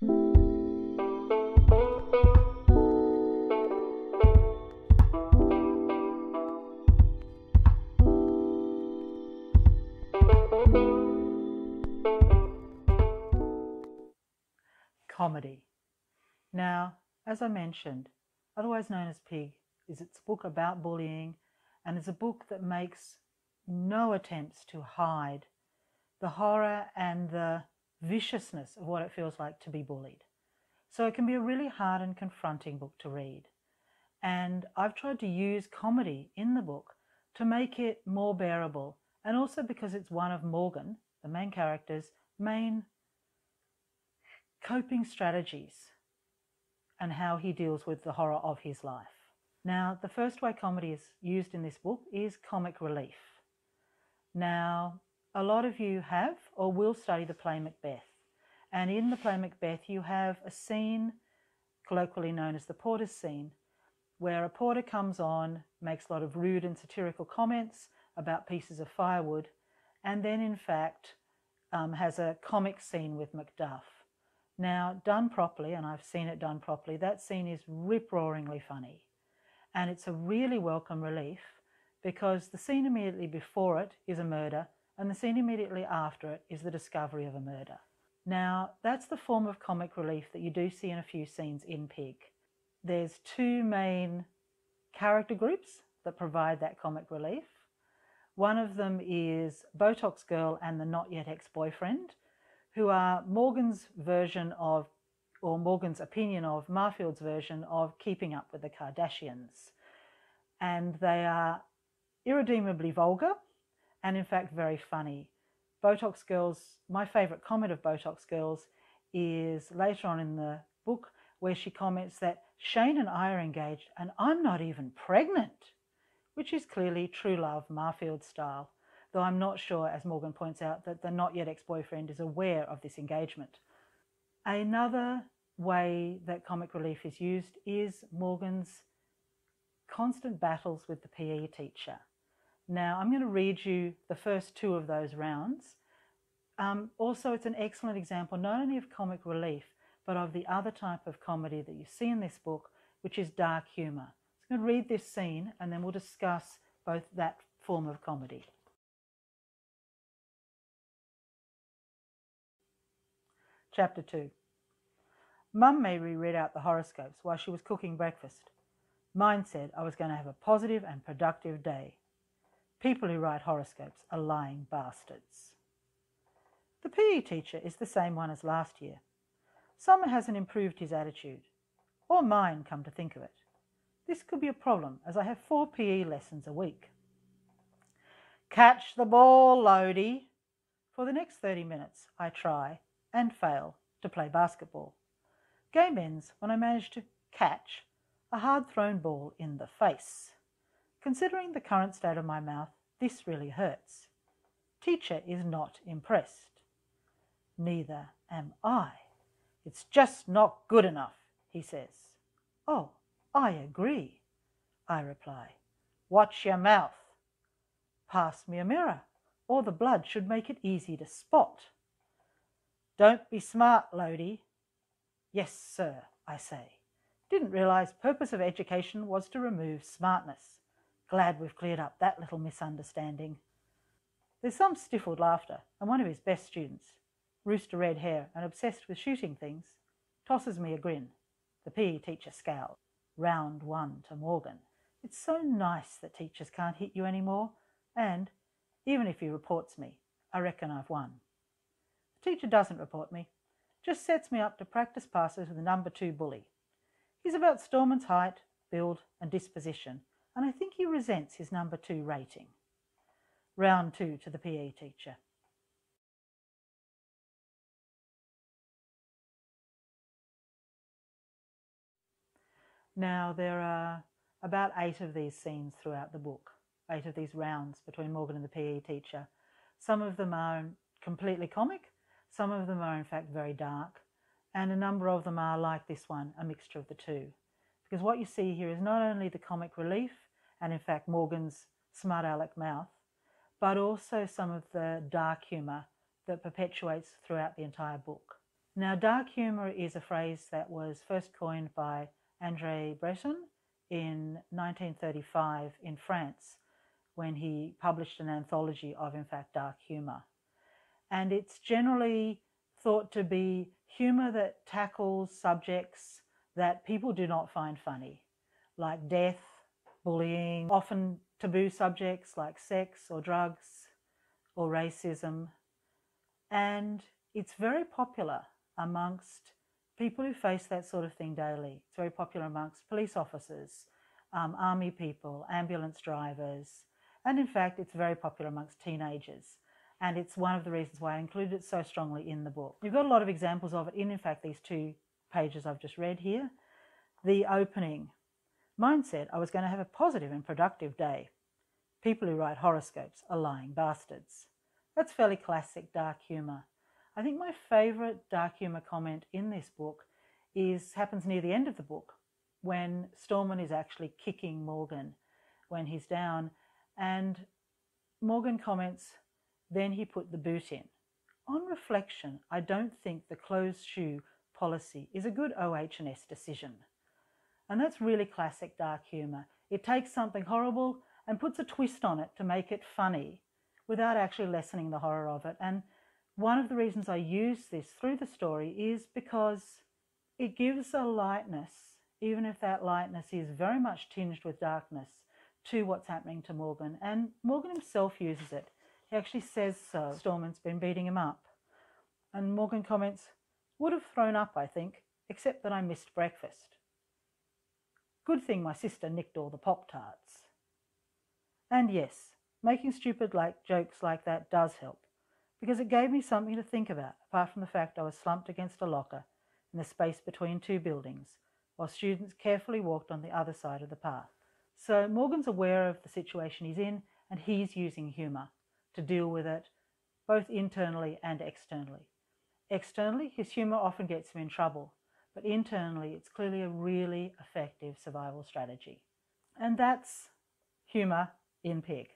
Comedy. Now, as I mentioned, otherwise known as Pig, is its book about bullying and it's a book that makes no attempts to hide the horror and the viciousness of what it feels like to be bullied. So it can be a really hard and confronting book to read. And I've tried to use comedy in the book to make it more bearable, and also because it's one of Morgan, the main character's main coping strategies and how he deals with the horror of his life. Now, the first way comedy is used in this book is comic relief. Now, a lot of you have or will study the play Macbeth. And in the play Macbeth, you have a scene, colloquially known as the porter's scene, where a porter comes on, makes a lot of rude and satirical comments about pieces of firewood, and then, in fact, um, has a comic scene with Macduff. Now, done properly, and I've seen it done properly, that scene is rip roaringly funny. And it's a really welcome relief because the scene immediately before it is a murder, and the scene immediately after it is the discovery of a murder. Now, that's the form of comic relief that you do see in a few scenes in Pig. There's two main character groups that provide that comic relief. One of them is Botox Girl and the Not Yet Ex Boyfriend, who are Morgan's version of, or Morgan's opinion of, Marfield's version of Keeping Up with the Kardashians. And they are irredeemably vulgar and, in fact, very funny. Botox Girls, my favourite comment of Botox Girls is later on in the book where she comments that Shane and I are engaged and I'm not even pregnant, which is clearly true love Marfield style though I'm not sure, as Morgan points out, that the not yet ex boyfriend is aware of this engagement. Another way that comic relief is used is Morgan's constant battles with the PE teacher. Now, I'm going to read you the first two of those rounds. Um, also, it's an excellent example not only of comic relief, but of the other type of comedy that you see in this book, which is dark humour. So I'm going to read this scene and then we'll discuss both that form of comedy. Chapter 2 Mum me read out the horoscopes while she was cooking breakfast. Mine said I was going to have a positive and productive day. People who write horoscopes are lying bastards. The PE teacher is the same one as last year. Summer hasn't improved his attitude, or mine, come to think of it. This could be a problem as I have four PE lessons a week. Catch the ball, Lohdi. For the next 30 minutes, I try and fail to play basketball. Game ends when I manage to catch a hard thrown ball in the face. Considering the current state of my mouth, this really hurts. Teacher is not impressed. Neither am I. It's just not good enough, he says. Oh, I agree, I reply. Watch your mouth. Pass me a mirror, or the blood should make it easy to spot. Don't be smart, Lohdi. Yes, sir, I say. Didn't realise purpose of education was to remove smartness. Glad we've cleared up that little misunderstanding. There's some stifled laughter, and one of his best students, rooster red hair and obsessed with shooting things, tosses me a grin. The PE teacher scowls. Round one to Morgan. It's so nice that teachers can't hit you anymore, and even if he reports me, I reckon I've won. The teacher doesn't report me, just sets me up to practice passes with the number two bully. He's about Stormin's height, build, and disposition, and I think he resents his number two rating. Round two to the PE teacher. Now, there are about eight of these scenes throughout the book, eight of these rounds between Morgan and the PE teacher. Some of them are completely comic, some of them are, in fact, very dark, and a number of them are like this one, a mixture of the two. Because what you see here is not only the comic relief, and in fact, Morgan's smart aleck mouth, but also some of the dark humour that perpetuates throughout the entire book. Now, dark humour is a phrase that was first coined by Andre Breton in 1935 in France when he published an anthology of, in fact, dark humour. And it's generally thought to be humour that tackles subjects that people do not find funny, like death, bullying, often taboo subjects like sex or drugs or racism. And it's very popular amongst people who face that sort of thing daily. It's very popular amongst police officers, um, army people, ambulance drivers, and in fact, it's very popular amongst teenagers. And it's one of the reasons why I included it so strongly in the book. You've got a lot of examples of it in, in fact, these two pages I've just read here. The opening. Mine said I was going to have a positive and productive day. People who write horoscopes are lying bastards. That's fairly classic dark humour. I think my favourite dark humour comment in this book is happens near the end of the book when Stormin is actually kicking Morgan when he's down and Morgan comments, then he put the boot in. On reflection, I don't think the closed shoe policy is a good OH&S decision. And that's really classic dark humour. It takes something horrible and puts a twist on it to make it funny without actually lessening the horror of it. And one of the reasons I use this through the story is because it gives a lightness, even if that lightness is very much tinged with darkness, to what's happening to Morgan. And Morgan himself uses it. He actually says so. Stormin's been beating him up. And Morgan comments, would have thrown up, I think, except that I missed breakfast. Good thing my sister nicked all the Pop Tarts. And yes, making stupid like jokes like that does help, because it gave me something to think about, apart from the fact I was slumped against a locker in the space between two buildings, while students carefully walked on the other side of the path. So Morgan's aware of the situation he's in, and he's using humour to deal with it, both internally and externally. Externally, his humour often gets him in trouble, but internally, it's clearly a really effective survival strategy. And that's humour in Pig.